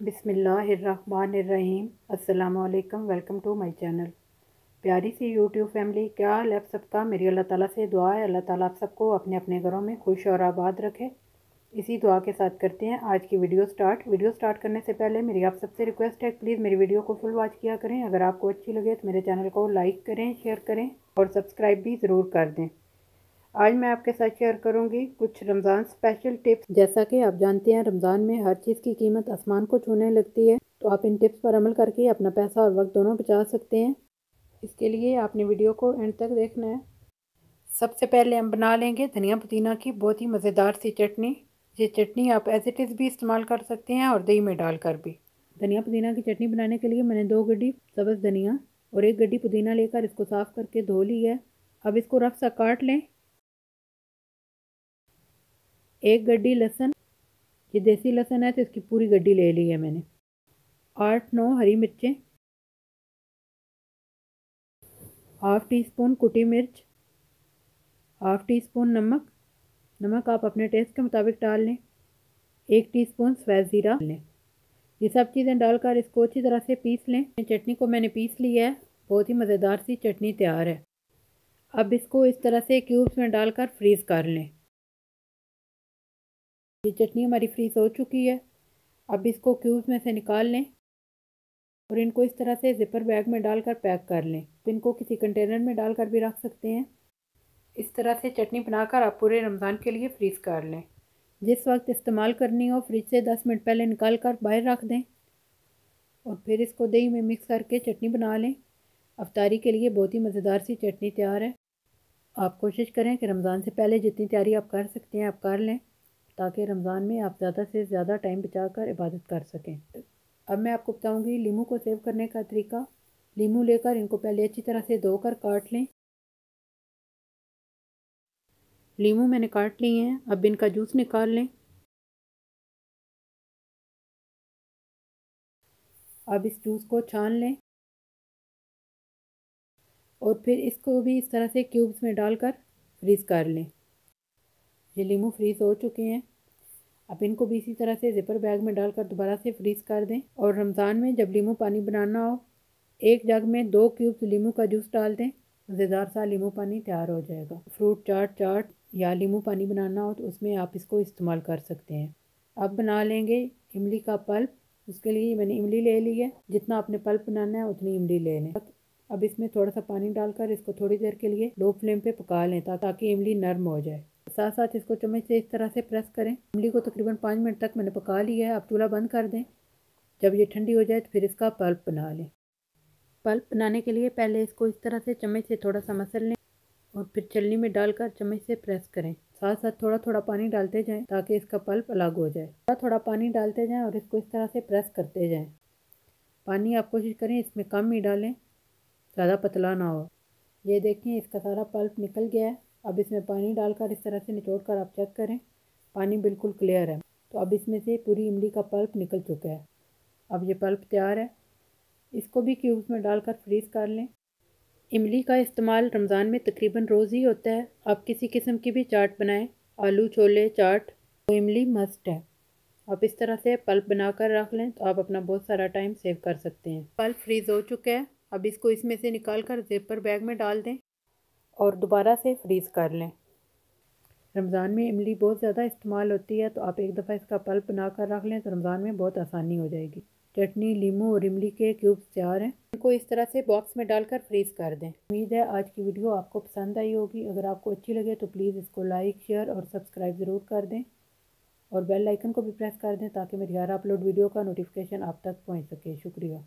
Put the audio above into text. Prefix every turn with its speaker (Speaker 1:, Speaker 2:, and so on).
Speaker 1: बिसमीम अस्सलाम welcome to my channel. प्यारी सी यूट्यूब फैमिली, क्या हाल आप सबका? मेरी अल्लाह ताला से दुआ है। अल्लाह ताला आप सबको अपने अपने घरों में खुश और आबाद रखे। इसी दुआ के साथ करते हैं आज की वीडियो स्टार्ट। वीडियो स्टार्ट करने से पहले मेरी आप सबसे रिक्वेस्ट है, प्लीज़ मेरी वीडियो को फुल वॉच किया करें। अगर आपको अच्छी लगे तो मेरे चैनल को लाइक करें, शेयर करें और सब्सक्राइब भी ज़रूर कर दें। आज मैं आपके साथ शेयर करूँगी कुछ रमज़ान स्पेशल टिप्स जैसा कि आप जानते हैं, रमज़ान में हर चीज़ की कीमत आसमान को छूने लगती है तो आप इन टिप्स पर अमल करके अपना पैसा और वक्त दोनों बचा सकते हैं। इसके लिए आपने वीडियो को एंड तक देखना है। सबसे पहले हम बना लेंगे धनिया पुदीना की बहुत ही मज़ेदार सी चटनी। ये चटनी आप एज इट इज़ भी इस्तेमाल कर सकते हैं और दही में डालकर भी। धनिया पुदीना की चटनी बनाने के लिए मैंने दो गड्डी सब्ज़ धनिया और एक गड्डी पुदीना लेकर इसको साफ़ करके धो ली है। अब इसको रफ सा काट लें। एक गड्डी लहसन ये देसी लहसन है तो इसकी पूरी गड्डी ले ली है मैंने। आठ, नौ हरी मिर्चें, हाफ़ टी स्पून कुटी मिर्च, हाफ़ टी स्पून नमक नमक आप अपने टेस्ट के मुताबिक डाल लें, एक टीस्पून सफ़ेद ज़ीरा लें। ये सब चीज़ें डालकर इसको अच्छी तरह से पीस लें। चटनी को मैंने पीस लिया है, बहुत ही मज़ेदार सी चटनी तैयार है। अब इसको इस तरह से क्यूब्स में डालकर फ्रीज़ कर लें। ये चटनी हमारी फ्रीज़ हो चुकी है। अब इसको क्यूब्स में से निकाल लें और इनको इस तरह से ज़िपर बैग में डालकर पैक कर लें। तो इनको किसी कंटेनर में डालकर भी रख सकते हैं। इस तरह से चटनी बनाकर आप पूरे रमज़ान के लिए फ्रीज़ कर लें। जिस वक्त इस्तेमाल करनी हो फ्रिज से दस मिनट पहले निकाल कर बाहर रख दें और फिर इसको दही में मिक्स करके चटनी बना लें। अफ्तारी के लिए बहुत ही मज़ेदार सी चटनी तैयार है। आप कोशिश करें कि रमज़ान से पहले जितनी तैयारी आप कर सकते हैं, आप कर लें। ताकि रमज़ान में आप ज़्यादा से ज़्यादा टाइम बचा कर इबादत कर सकें। अब मैं आपको बताऊँगी लीमू को सेव करने का तरीका। लीमू लेकर इनको पहले अच्छी तरह से धोकर काट लें। लीमू मैंने काट लिए हैं, अब इनका जूस निकाल लें। अब इस जूस को छान लें। और फिर इसको भी इस तरह से क्यूब्स में डालकर फ्रीज़ कर लें। ये लीमू फ्रीज़ हो चुके हैं। अब इनको भी इसी तरह से ज़िपर बैग में डालकर दोबारा से फ्रीज़ कर दें और रमज़ान में जब लीमू पानी बनाना हो, एक जग में दो क्यूब्स लीमू का जूस डाल दें, मज़ेदार सा लीमू पानी तैयार हो जाएगा। फ्रूट चाट चाट या लीमू पानी बनाना हो तो उसमें आप इसको इस्तेमाल कर सकते हैं। अब बना लेंगे इमली का पल्प। उसके लिए मैंने इमली ले ली है। जितना आपने पल्प बनाना है उतनी इमली ले लें। अब इसमें थोड़ा सा पानी डालकर इसको थोड़ी देर के लिए लो फ्लेम पे पका लें ताकि इमली नरम हो जाए। साथ साथ इसको चम्मच से इस तरह से प्रेस करें। इमली को तकरीबन पाँच मिनट तक मैंने पका लिया है। अब चूल्हा बंद कर दें। जब ये ठंडी हो जाए तो फिर इसका पल्प बना लें। पल्प बनाने के लिए पहले इसको इस तरह से चम्मच से थोड़ा सा मसल लें और फिर चलनी में डालकर चम्मच से प्रेस करें। साथ साथ थोड़ा थोड़ा पानी डालते जाएँ ताकि इसका पल्प अलग हो जाए। थोड़ा थोड़ा पानी डालते जाएँ और इसको इस तरह से प्रेस करते जाएँ। पानी आप कोशिश करें इसमें कम ही डालें, ज़्यादा पतला ना हो। ये देखें इसका सारा पल्प निकल गया है। अब इसमें पानी डालकर इस तरह से निचोड़ कर आप चेक करें। पानी बिल्कुल क्लियर है। तो अब इसमें से पूरी इमली का पल्प निकल चुका है। अब ये पल्प तैयार है। इसको भी क्यूब्स में डालकर फ्रीज़ कर लें। इमली का इस्तेमाल रमज़ान में तकरीबन रोज़ ही होता है। आप किसी किस्म की भी चाट बनाएँ। आलू, छोले, चाट तो इमली मस्ट है। आप इस तरह से पल्प बनाकर रख लें तो आप अपना बहुत सारा टाइम सेव कर सकते हैं। पल्प फ्रीज़ हो चुका है। अब इसको इसमें से निकाल कर जेपर बैग में डाल दें। और दोबारा से फ्रीज़ कर लें। रमज़ान में इमली बहुत ज़्यादा इस्तेमाल होती है तो आप एक दफ़ा इसका पल्प बना कर रख लें तो रमज़ान में बहुत आसानी हो जाएगी। चटनी, लीमू और इमली के क्यूब्स तैयार हैं। इनको इस तरह से बॉक्स में डालकर फ्रीज़ कर दें। उम्मीद है आज की वीडियो आपको पसंद आई होगी। अगर आपको अच्छी लगे तो प्लीज़ इसको लाइक शेयर और सब्सक्राइब ज़रूर कर दें। और बेल आइकन को भी प्रेस कर दें, ताकि मेरी हर अपलोड वीडियो का नोटिफिकेशन आप तक पहुँच सके। शुक्रिया।